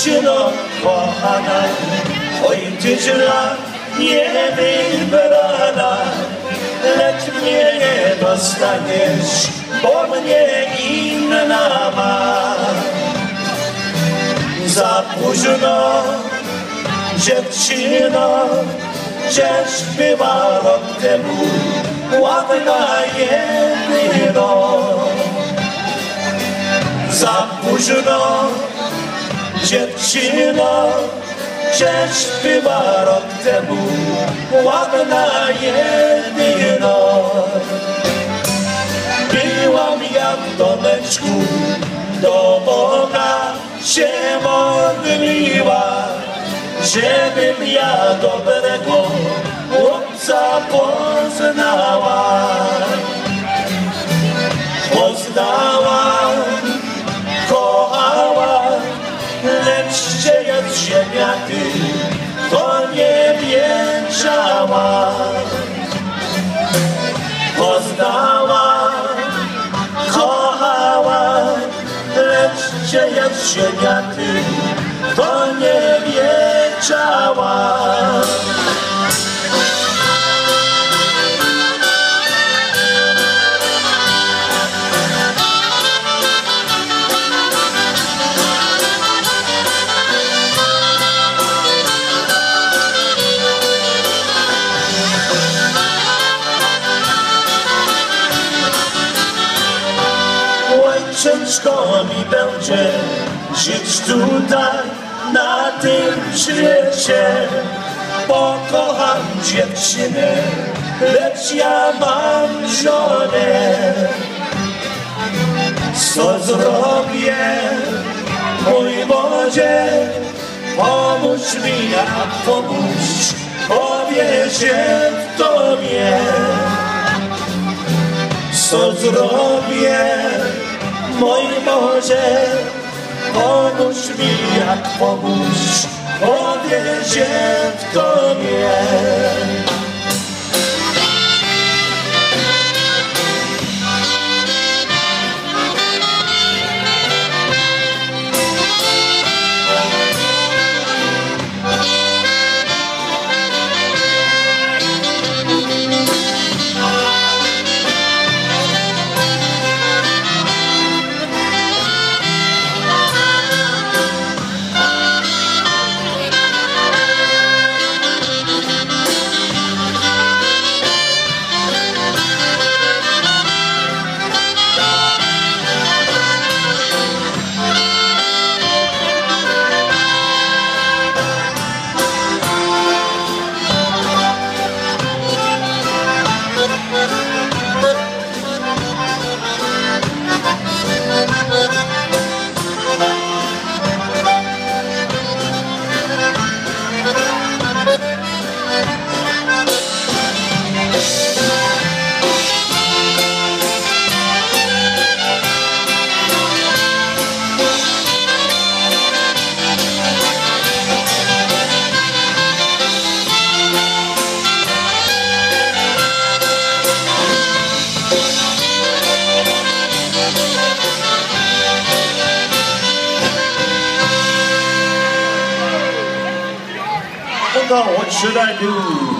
dziewczyno kochana, oj dziewczyna niewybrana, lecz mnie nie dostaniesz, bo mnie inna ma. Za późno, dziewczyno, żeś była rok temu, ładna jedyno. Za późno, dziewczyno, Żeż była rok temu ładna jedyno. Byłam ja w domeczku, do Boga się modliła żebym ja dobrego chłopca. Poznała, siejąc ziemniaki, to nie Oj, ciężko mi będzie żyć tutaj na tym świecie. Pokocham dziewczynę, lecz ja mam żonę. Co zrobię, mój Boże, pomóż mi, jak pomóż, powierzę w Tobie. Co zrobię, mój Boże, pomóż mi, jak pomóż, powierzę w Tobie. What should I do?